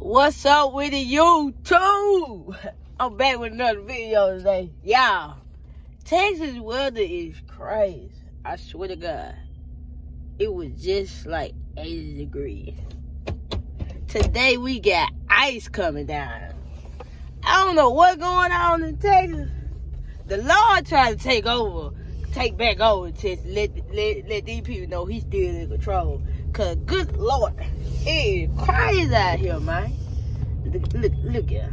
What's up with the YouTube? I'm back with another video today. Y'all, Texas weather is crazy. I swear to God. It was just like 80 degrees. Today we got ice coming down. I don't know what's going on in Texas. The Lord trying to take over, take back over Texas. Let, let, let these people know he's still in control. Cause good Lord, it is crazy out here, man. Look, look, look at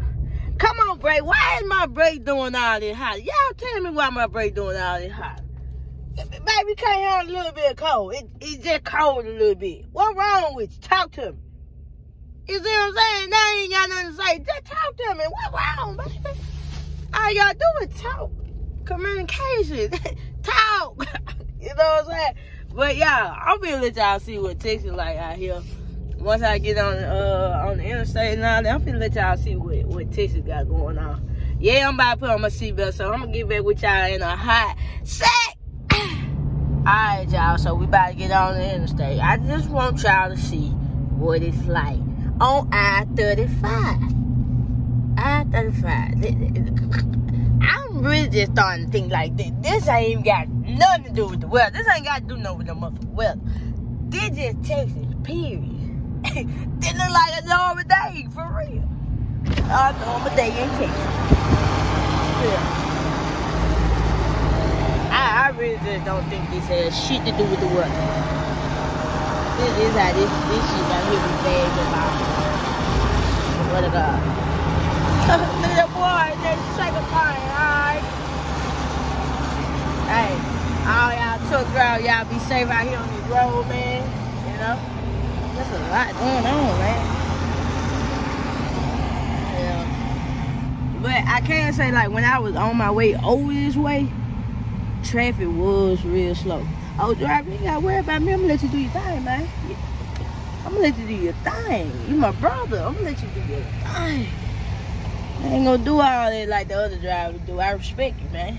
Come on, brake. Why is my brake doing all this hot? Y'all tell me why my brake doing all this hot. Baby, can't have a little bit cold. It, it's just cold a little bit. What wrong with you? Talk to me. You see what I'm saying? Now I ain't got nothing to say. Just talk to me. What wrong, baby? All y'all do is talk. Communication. talk. you know what I'm saying? But y'all, I'm gonna let y'all see what Texas like out here. Once I get on uh on the interstate that, I'm gonna let y'all see what, what Texas got going on. Yeah, I'm about to put on my seatbelt, so I'm gonna get back with y'all in a hot sec. Alright, y'all, so we about to get on the interstate. I just want y'all to see what it's like on I-35. I-35. I'm really just starting to think like this. This ain't got nothing to do with the weather. This ain't got to do nothing with the motherfucking weather. This just Texas, period. this look like a normal day, for real. A normal day in Texas. Yeah. I, I really just don't think this has shit to do with the weather. This is how this, this shit got hit me bad about. What a God. Look at that boy, that second part, alright? Hey, all y'all truck drivers, y'all be safe out here on this road, man. You know? There's a lot going on, man. But I can't say, like, when I was on my way over this way, traffic was real slow. Oh, driver, you gotta worry about me. I'm gonna let you do your thing, man. I'm gonna let you do your thing. You my brother. I'm gonna let you do your thing. I ain't gonna do all that like the other drivers do. I respect you, man.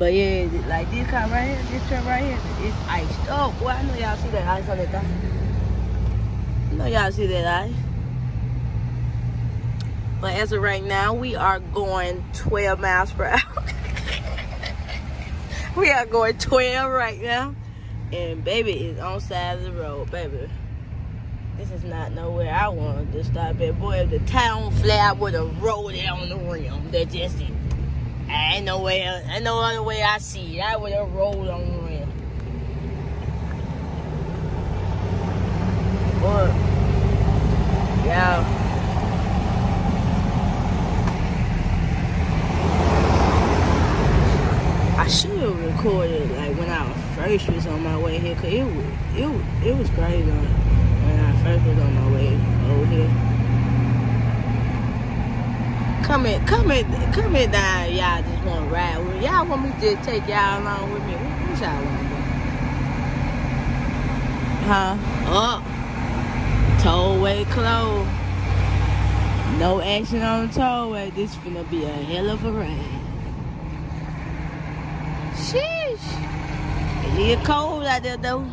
But yeah, like this car right here, this truck right here, it's iced up. Boy, I know y'all see that ice on that thing. I know y'all see that ice. But as of right now, we are going 12 miles per hour. we are going 12 right now. And baby is on side of the road, baby. This is not nowhere I wanted to stop at. Boy, if the town flat would have rolled it on the rim, that just it. Ain't no way, ain't no other way I see it. I would have on the rim. Yeah. I should have recorded like when I first was on my way here, cause it was it was, it was crazy when I first was on my way over here. Comment, comment, comment down. Y'all just want to ride with me. Y'all want me to take y'all along with me? What, what y'all want to do? Huh? Up. Tollway closed. No action on the tollway. This finna be a hell of a ride. Sheesh. It get cold out there though.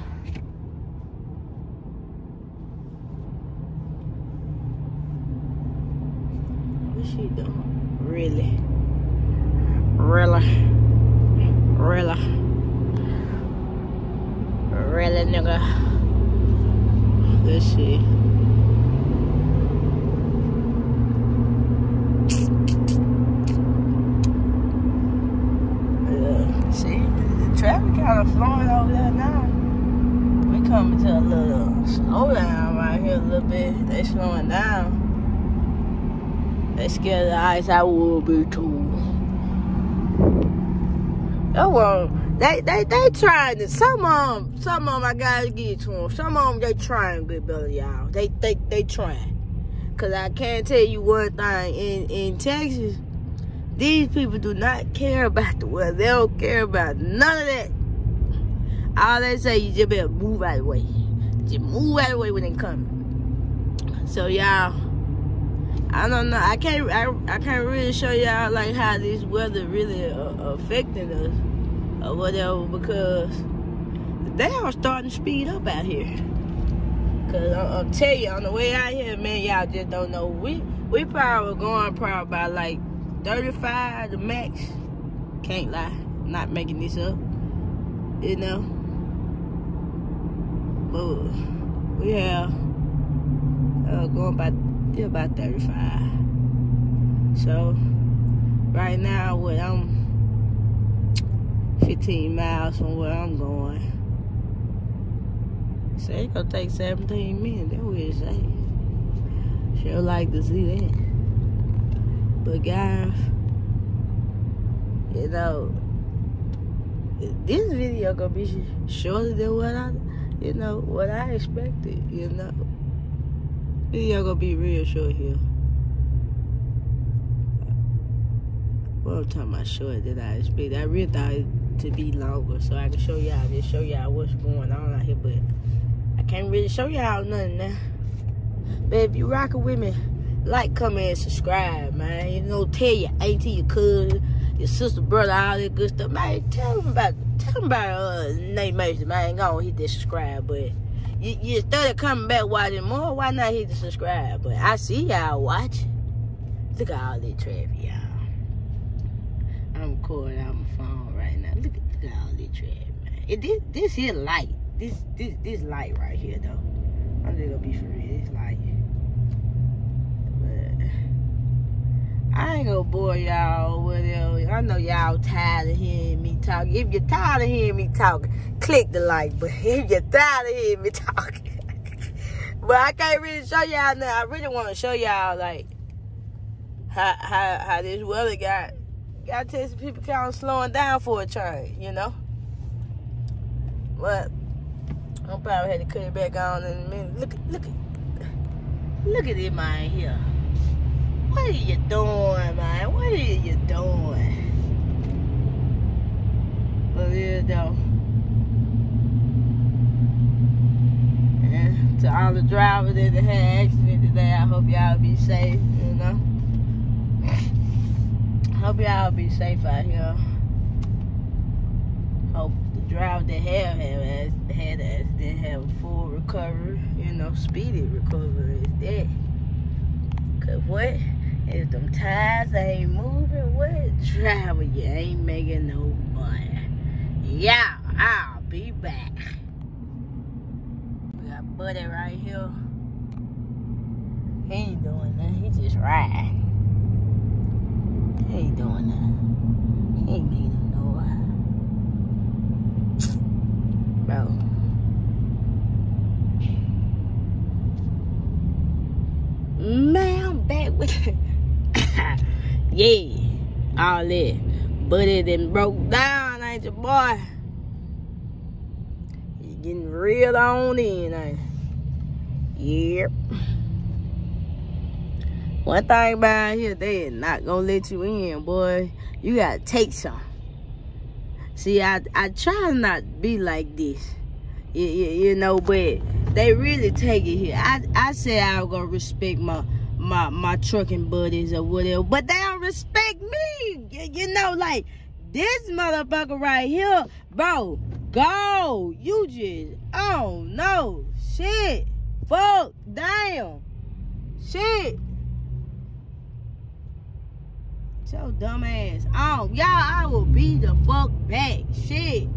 She doing? Really? Really? Really? Really, nigga? Let's see. Yeah, see, the traffic kind of flowing over there now. We coming to a little slowdown right here a little bit. They slowing down. They scare the ice. I will be too. Oh well, they they they trying to. Some of them, some of them I gotta get to them. Some of them they trying good better, y'all. They they they trying. Cause I can't tell you one thing in in Texas. These people do not care about the weather. They don't care about none of that. All they say, you just better move out of the way. Just move out of the way when they come. So y'all, I don't know. I can't. I, I can't really show y'all like how this weather really uh, affecting us or whatever because they are starting to speed up out here. Cause I, will tell you on the way out here, man, y'all just don't know. We we probably going probably by like 35 the max. Can't lie, not making this up. You know. But we have uh, going about yeah, about 35. So right now, what I'm 15 miles from where I'm going. Say it's gonna take 17 minutes. that it say. Sure like to see that. But guys, you know, this video gonna be shorter than what I, you know, what I expected. You know, video gonna be real short here. Well, I'm talking about short that I expect. I really thought it to be longer so I can show y'all, just show y'all what's going on out here. But I can't really show y'all nothing now. But if you rockin' with me, like, comment, and subscribe, man. You know, tell your auntie, your cousin, your sister, brother, all that good stuff. Man, tell them about, tell them about uh, Naye Mason, man. Go on, hit that subscribe button. You, you started coming back watching more, why not hit the subscribe But I see y'all watching. Look at all that traffic, y'all. I'm recording on my phone right now. Look at, look at all this traffic, man. It, this, this here light. This, this, this light right here, though. I'm just gonna be for real. This light. But I ain't gonna bore y'all with it. I know y'all tired of hearing me talk. If you're tired of hearing me talk, click the like button. If you're tired of hearing me talk. but I can't really show y'all now. I really want to show y'all, like, how, how, how this weather got tell some people kind of slowing down for a change, you know. But I'm probably had to cut it back on in a minute. Look, at look, look at it, man. Here, what are you doing, man? What are you doing? Though. And to all the drivers that had accident today, I hope y'all be safe, you know. Hope y'all be safe out here. Hope the driver that have had had accident have a full recovery, you know, speedy recovery is that. Cause what? If them tires ain't moving, what driver you ain't making no money. Yeah, I'll be back. We got Buddy right here. He ain't doing that. He just riding. He ain't doing that. He ain't making no noise. Bro. Man, I'm back with it. yeah. All that. It done broke down, ain't your boy? You getting real on in, ain't Yep. One thing about here, they not gonna let you in, boy. You gotta take some. See, I I try not to be like this, you, you, you know, but they really take it here. I I say I was gonna respect my my my trucking buddies or whatever, but they don't respect me. You, you know, like this motherfucker right here, bro. Go, you just oh no, shit, fuck, damn, shit. So dumb ass. Oh, y'all, I will be the fuck back. Shit.